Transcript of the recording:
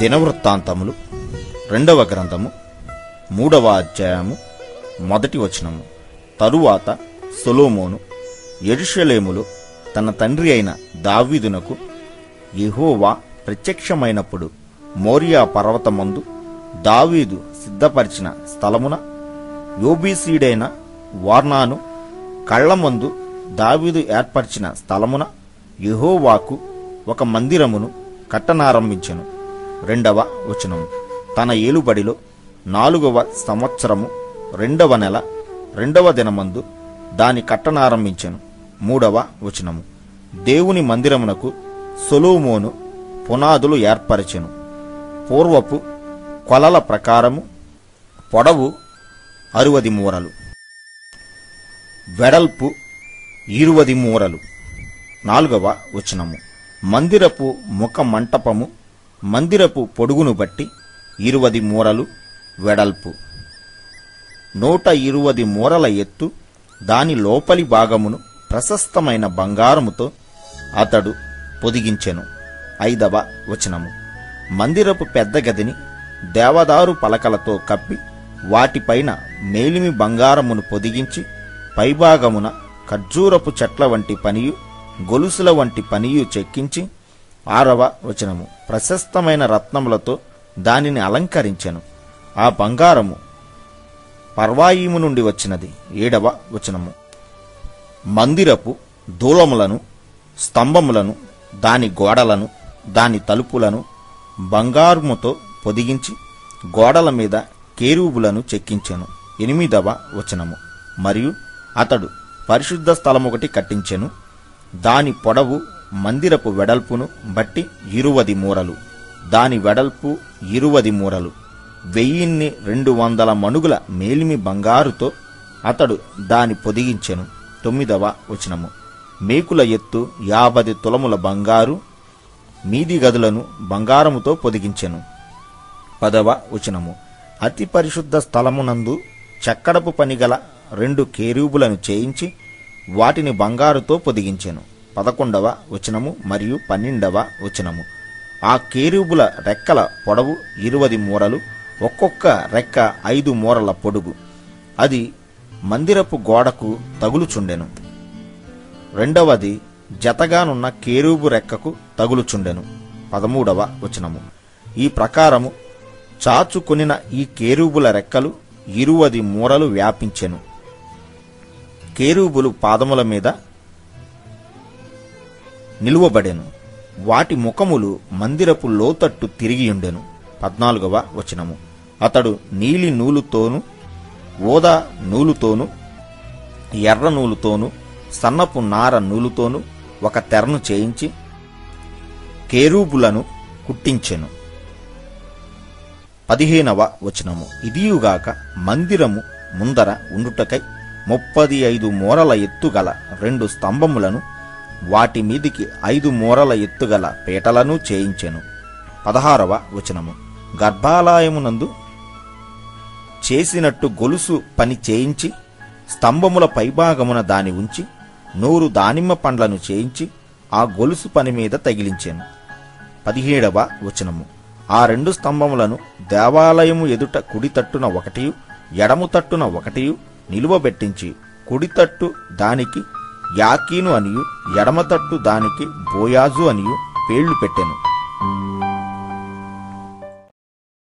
దినవృత్తాంతములు. రెండవ గ్రంథము మూడవ అధ్యాయము మొదటి వచనము. తరువాత సొలోమోను ఎరుషలేములో తన తండ్రి అయిన దావీదునకు యెహోవా ప్రత్యక్షమైనప్పుడు మోరియా పర్వతమందు దావీదు సిద్ధపరిచిన స్థలమున యోబీసీడైన వార్నాను కళ్ళమందు దావీదు ఏర్పరిచిన స్థలమున యెహోవాకు ఒక మందిరమును కట్టనారంభించెను. రెండవ వచనము తన ఏలుబడిలో నాలుగవ సంవత్సరము రెండవ నెల రెండవ దినమందు దాని కట్టనారంభించెను. మూడవ వచనము. దేవుని మందిరమునకు సొలోమోను పునాదులు ఏర్పరచెను. పూర్వపు కొలల ప్రకారము పొడవు అరువది మూరలు. వెడల్పు ఇరువది మూరలు. నాలుగవ వచనము. మందిరపు ముఖ మంటపము మందిరపు పొడుగును బట్టి ఇరువది మూరలు వెడల్పు. నూట ఇరువది మూరల ఎత్తు దాని లోపలి భాగమును ప్రశస్తమైన బంగారముతో అతడు పొదిగించెను. ఐదవ వచనము. మందిరపు పెద్ద గదిని దేవదారు పలకలతో కప్పి వాటిపైన మేలిమి బంగారమును పొదిగించి పైభాగమున ఖర్జూరపు చెట్ల వంటి పనియు గొలుసుల వంటి పనియు చెక్కించి ఆరవ వచనము. ప్రశస్తమైన రత్నములతో దానిని అలంకరించెను. ఆ బంగారము పర్వాయిము నుండి వచ్చినది. ఏడవ వచనము. మందిరపు దూలములను స్తంభములను దాని గోడలను దాని తలుపులను బంగారుముతో పొదిగించి గోడల మీద కేరూబులను చెక్కించెను. ఎనిమిదవ వచనము. మరియు అతడు పరిశుద్ధ స్థలమొకటి కట్టించెను. దాని పొడవు మందిరపు వెడల్పును బట్టి ఇరువది మూరలు. దాని వెడల్పు ఇరువది మూరలు. వెయ్యిన్ని రెండు వందల మణుగుల మేలిమి బంగారుతో అతడు దాని పొదిగించెను. తొమ్మిదవ వచనము. మేకుల ఎత్తు యాభది తులముల బంగారు మీది గదులను బంగారముతో పొదిగించెను. పదవ వచనము. అతి పరిశుద్ధ స్థలమునందు చక్కడపు పనిగల రెండు కేరూబులను చేయించి వాటిని బంగారుతో పొదిగించెను. పదకొండవ వచనము మరియు పన్నెండవ వచనము. ఆ కేరూబుల రెక్కల పొడవు ఇరువది మూరలు ఒక్కొక్క రెక్క ఐదు మూరల పొడుగు. అది మందిరపు గోడకు తగులుచుండెను. రెండవది జతగానున్న కేరూబు రెక్కకు తగులుచుండెను. పదమూడవ వచనము. ఈ ప్రకారము చాచుకొనిన ఈ కేరూబుల రెక్కలు ఇరువది మూరలు వ్యాపించెను. కేరూబులు పాదముల మీద నిలువబడెను. వాటి ముఖములు మందిరపు లోతట్టు తిరిగియుండెను. పద్నాలుగవ వచనము. అతడు నీలి నూలుతోను ఓదా నూలుతోను ఎర్ర నూలుతోను సన్నపు నార నూలుతోను ఒక తెరను చేయించి కేరూబులను కుట్టించెను. పదిహేనవ వచనము. ఇదియుగాక మందిరము ముందర ఉండుటకై ముప్పది ఐదు మూరల ఎత్తుగల రెండు స్తంభములను వాటి మీదికి ఐదు మూరల ఎత్తుగల పీటలను చేయించెను. పదహారవ వచనము. గర్భాలయమునందు చేసినట్టు గొలుసు పని చేయించి స్తంభముల పైభాగమున దాని ఉంచి నూరు దానిమ్మ పండ్లను చేయించి ఆ గొలుసు పని మీద తగిలించాను. పదిహేడవ వచనము. ఆ రెండు స్తంభములను దేవాలయము ఎదుట కుడి తట్టున ఒకటియు ఎడము తట్టున ఒకటియు నిలువబెట్టించి కుడితట్టు దానికి యాకీను అనియు ఎడమ తట్టు దానికి బోయాజు అనియు పేళ్ళు పెట్టెను.